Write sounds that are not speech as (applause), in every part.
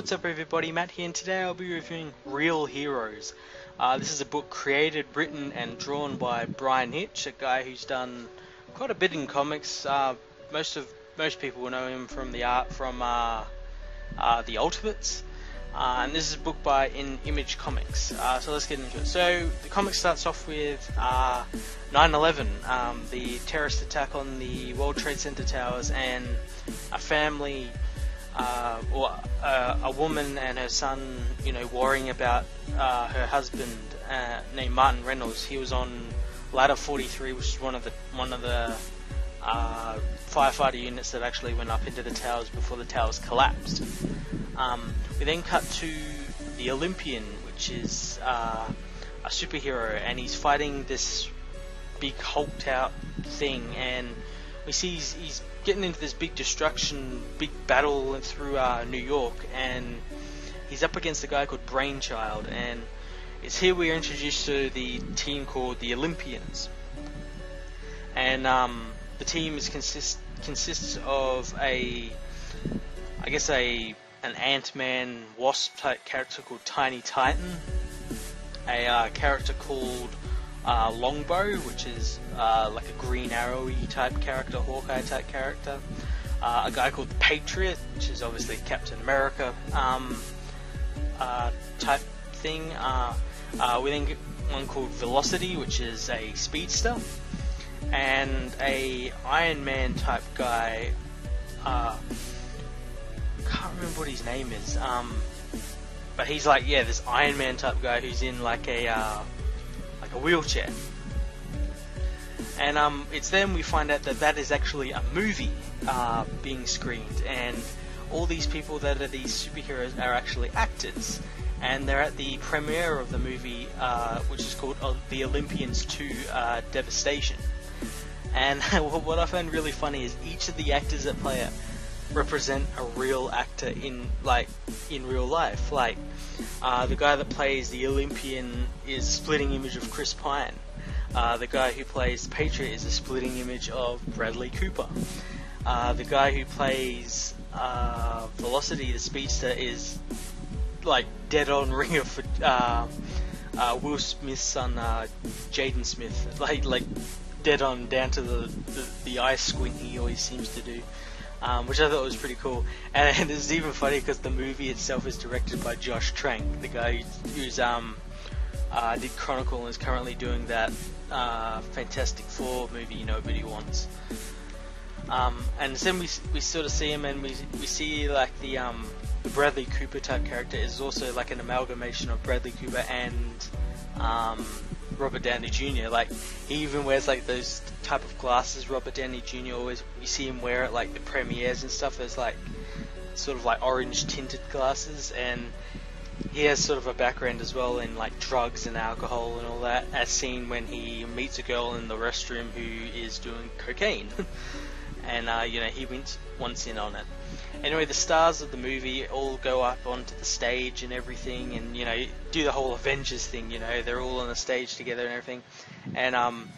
What's up everybody, Matt here and today I'll be reviewing Real Heroes. Uh, this is a book created, written and drawn by Bryan Hitch, a guy who's done quite a bit in comics. Uh, most of most people will know him from the art from uh, uh the Ultimates. Uh, and this is a book by in Image Comics. Uh, so let's get into it. So the comic starts off with 9/11, um, the terrorist attack on the World Trade Center towers, and a family uh, or uh, a woman and her son, you know, worrying about uh, her husband uh, named Martin Reynolds. He was on ladder 43, which is one of the one of the uh, firefighter units that actually went up into the towers before the towers collapsed. Um, we then cut to the Olympian, which is a superhero, and he's fighting this big hulked out thing, and we see he's, he's getting into this big destruction, big battle through uh, New York, and he's up against a guy called Brainchild, and it's here we're introduced to the team called the Olympians, and um, the team is consist consists of a, I guess a an Ant-Man Wasp type character called Tiny Titan, a uh, character called uh, Longbow, which is uh, like a Green Arrowy type character, Hawkeye type character. Uh, a guy called Patriot, which is obviously Captain America um, uh, type thing. Uh, uh, we then get one called Velocity, which is a speedster, and a Iron Man type guy. I can't remember what his name is. Um, but he's like, yeah, this Iron Man type guy who's in like a like a wheelchair. And um, it's then we find out that that is actually a movie uh, being screened, and all these people that are these superheroes are actually actors, and they're at the premiere of the movie, uh, which is called uh, The Olympians 2 uh, Devastation. And (laughs) what I found really funny is each of the actors that play it represent a real actor in like in real life. Like uh, the guy that plays the Olympian is a splitting image of Chris Pine. Uh, the guy who plays Patriot is a splitting image of Bradley Cooper. Uh, the guy who plays uh, Velocity, the speedster, is like dead on (laughs) ringer for uh, uh, Will Smith's son, Jaden Smith. (laughs) Like like dead on down to the, the, the eye squint he always seems to do um, which I thought was pretty cool. And, (laughs) it's even funny because the movie itself is directed by Josh Trank, the guy who's um, uh, did Chronicle and is currently doing that uh, Fantastic Four movie nobody wants. Um, and then we, we sort of see him and we, we see like the um, Bradley Cooper type character is also like an amalgamation of Bradley Cooper and um, Robert Downey Jr. Like he even wears like those type of glasses Robert Downey Jr. always you see him wear at like the premieres and stuff. There's like sort of like orange tinted glasses, and he has sort of a background as well in like drugs and alcohol and all that. As seen when he meets a girl in the restroom who is doing cocaine, (laughs) and uh, you know he went once in on it. Anyway, the stars of the movie all go up onto the stage and everything, and you know do the whole Avengers thing. You know they're all on the stage together and everything, and um,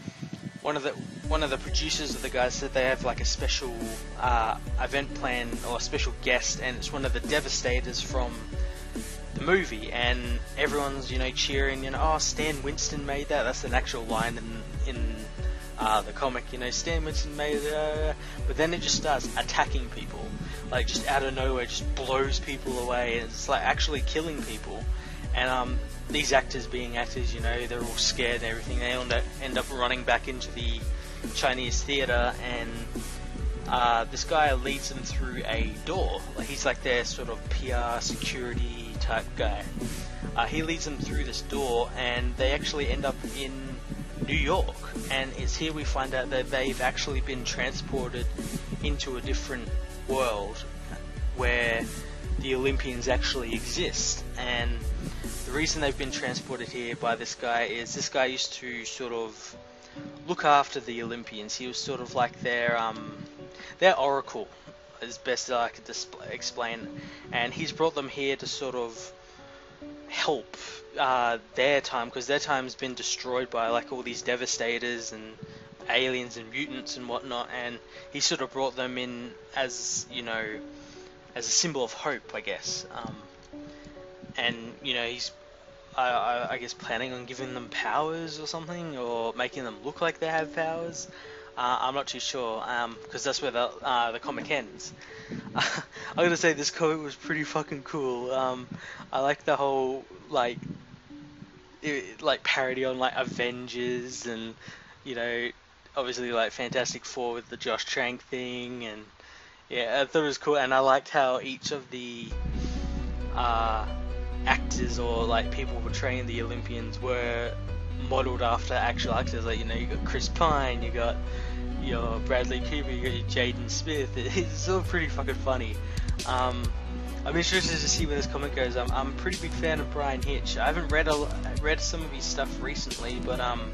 one of the one of the producers of the guys said they have like a special uh, event plan or a special guest, and it's one of the Devastators from the movie, and everyone's you know cheering, you know, oh Stan Winston made that. That's an actual line in in uh, the comic, you know, Stan Winston made it, uh, but then it just starts attacking people, like just out of nowhere, just blows people away, and it's like actually killing people, and um, these actors being actors, you know, they're all scared and everything. They end up, end up running back into the Chinese theater, and uh, this guy leads them through a door. Like he's like their sort of PR security type guy. Uh, he leads them through this door, and they actually end up in New York. And it's here we find out that they've actually been transported into a different world where the Olympians actually exist. And the reason they've been transported here by this guy is this guy used to sort of look after the Olympians. He was sort of like their um, their oracle, as best as I could display, explain. And he's brought them here to sort of help uh, their time because their time's been destroyed by like all these devastators and aliens and mutants and whatnot. And he sort of brought them in as you know as a symbol of hope, I guess. Um, and you know, he's I, I, I, guess planning on giving them powers or something, or making them look like they have powers. Uh, I'm not too sure, because um, that's where the uh, the comic ends. (laughs) I'm gonna say this comic was pretty fucking cool. Um, I like the whole like it, like parody on like Avengers and you know obviously like Fantastic Four with the Josh Trank thing and yeah I thought it was cool and I liked how each of the uh, actors or like people portraying the Olympians were modeled after actual actors. Like you know, you got Chris Pine, you got your Bradley Cooper, you got your Jaden Smith. (laughs) It's all pretty fucking funny. Um, I'm interested to see where this comic goes. I'm, I'm a pretty big fan of Bryan Hitch. I haven't read a, read some of his stuff recently, but um,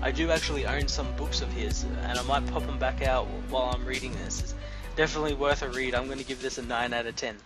I do actually own some books of his, and I might pop them back out while I'm reading this. It's definitely worth a read. I'm going to give this a 9 out of 10.